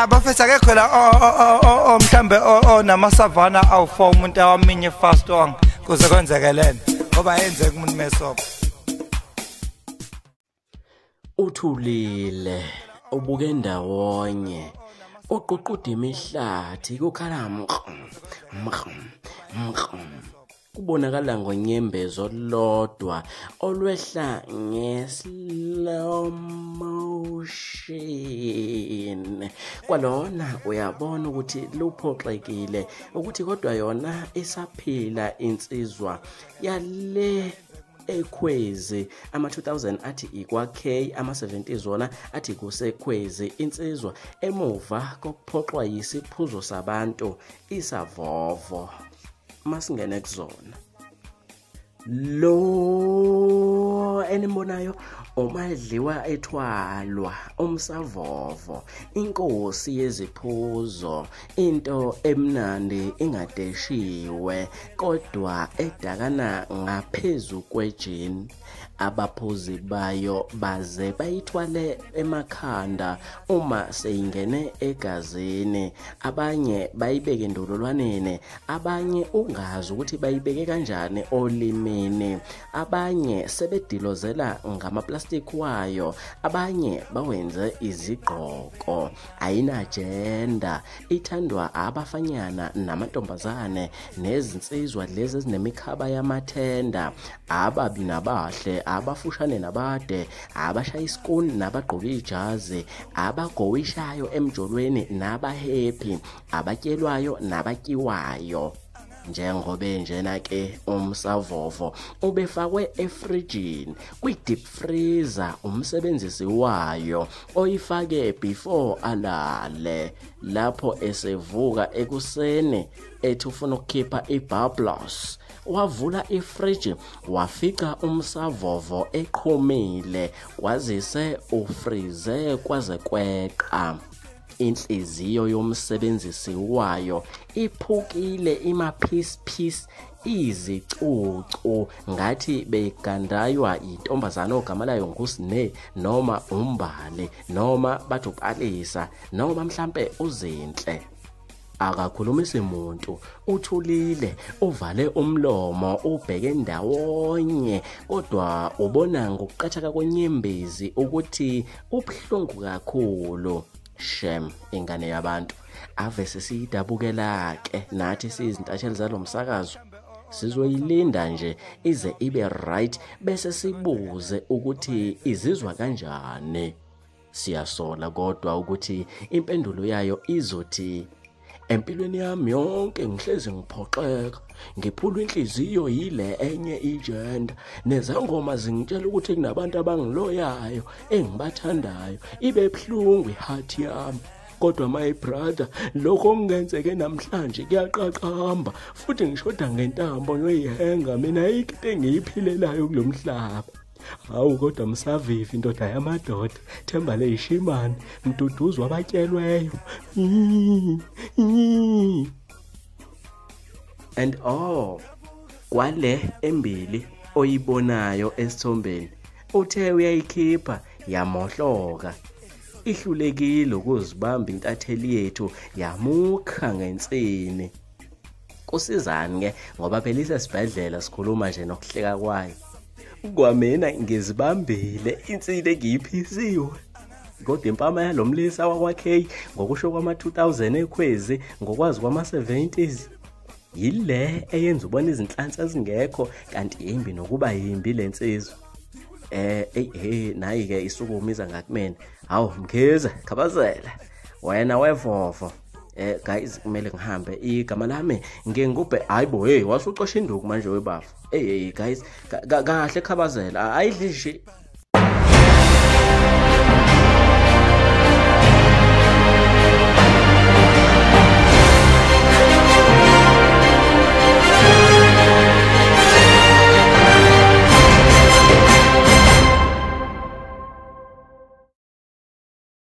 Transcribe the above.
hey abafethu akekho la mhlambe onamasavana awu-4 umuntu awaminye fast wang kuze kwenzekelene ngoba yenzeka umuntu mesobo uthulile ubuke ndawonye uququda imihlathi kukhala mkrum mkrum mkrum kubonakala ngonyembezo lodwa olwehla ngeslow motion. Kwalona uyabona ukuthi luphoxekile ukuthi kodwa yona isaphila insizwa yale ekhwezi. Ama-2000 athi ikwa-k ama-70 zona athi kusekhwezi. Insizwa emuva kokuphoxwa yisiphuzo sabantu isavovo. Masingene kuzona. Lo enimbonayo umadliwa ethwalwa umsavovo inkosi yeziphuzo into emnandi ingadeshiwe kodwa edakana ngaphezulu kwejini abaphuzi bayo baze bayithwale emakhanda uma seyingene egazini. Abanye bayibeke ndololwaneni abanye ungazi ukuthi bayibeke kanjani olimini. Abanye sebedilozela ngamaplastic wayo abanye bawenze izigqoko. Ayinajenda. Ithandwa abafanyana namantombazane nezinsizwa lezi ezinemikhaba yamathenda. Ababi nabahle abafushane nabade abashaya isikuni nabagqoke ijazi abagowishayo emjolweni nabahappy abatyelwayo nabatyiwayo njengobe njena ke umsavovo ubefakwe efrijini kwi-deep freezer umsebenzisi wayo oyifake before alale lapho esevuka ekuseni ethi ufuna ukukhipha i-bubbles. Wavula ifriji wafica umsavovo eqhumile kwazise ufrize kwaze kweqa. Inhliziyo yomsebenzisi wayo iphukile piece izicucu. Ngathi begandaywa intombazana ogama layo ngusine noma umbali noma bathi upalisa noma mhlambe uzinhle. Akakhulumisi muntu uthulile uvale umlomo ubheke ndawonye kodwa ubona ngokuqathaka kwenyembezi ukuthi ubhlungu kakhulu. Shem ingane yabantu. Ave sesiyidabukela ke nathi siyizintatheli zalo msakazo sizoyilinda nje ize ibe right bese sibuze ukuthi izizwa kanjani. Siyasola kodwa ukuthi impendulo yayo izothi empilweni yami yonke ngihlezi ngiphoxeka ngiphulwa inhliziyo yile enye igender. Nezangoma zingitshela ukuthi kunabantu abangiloyayo engibathandayo ibe buhlungu iheart yami. Kodwa my brother lokho okungenzeke namhlanje kuyaqaqamba futhi ngishoda ngentambo yoyihenga mina ayikho into engiyiphilelayo kulo mhlaba. Hawu kodwa msavivi indoda yamadoda themba leyishimane mduduzwa abatyelweyo and oh kwale embili oyibonayo esithombeni uthe uyayikhipha yamohloka. Ihlulekile ukuzibamba intatheli yethu yamukha ngensini. Kusizani ke ngoba phela isesibhedlela sikhuluma nje nokuhleka kwayo. Kwamina ngizibambile. Insini engiyiphisiwe kodwa impama yalomlisa wakwa-k ngokusho kwama-2000 ekhwezi ngokwazi kwama-70s yile eyenza ubona izinhlansi ezingekho kanti yimbi nokuba yimbi le nsizwa. Eh hey hey nayi ke isukumiza ngakumina. Hawu mkhize khabazela. Wena wevovo. Eh guys kumele ngihambe igama lami. Ngingubhe hayibo hey wasuqosha induku manje webafu. Hey hey guys kahle khabazela ayidli nje.